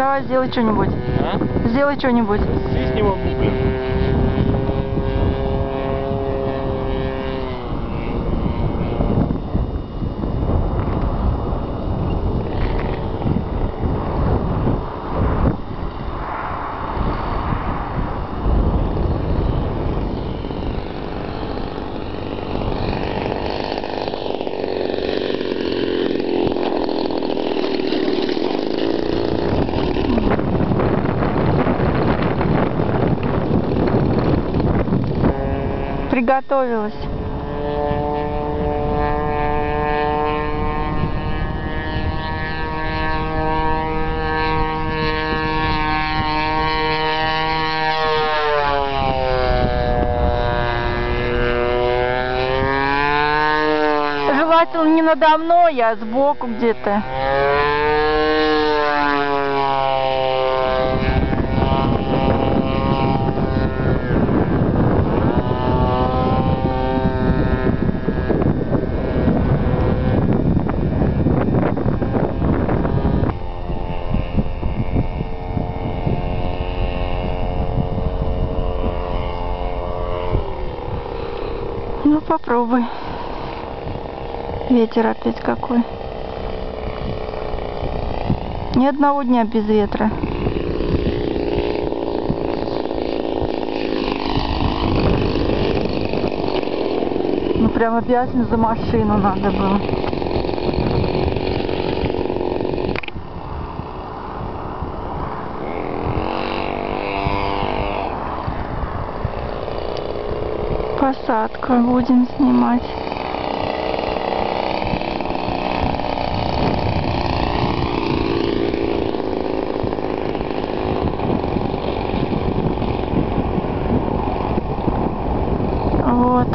давай сделай что-нибудь. А? Сделай что-нибудь. Здесь не могу, блин. Приготовилась. Желательно не надо мной, а сбоку где-то. Ну попробуй. Ветер опять какой. Ни одного дня без ветра. Ну прям обязательно за машину надо было. Посадку будем снимать. Вот,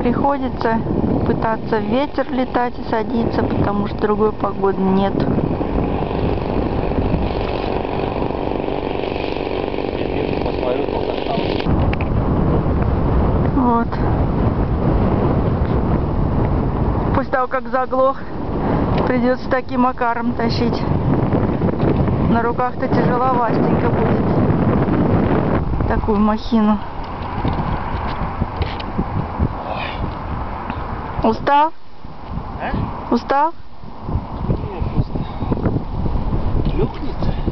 приходится пытаться в ветер летать и садиться, потому что другой погоды нет. Вот. После того, как заглох, придется таким макаром тащить. На руках-то тяжеловастенько будет. Такую махину. Устал? А? Устал? Нет, устал. Люкнется.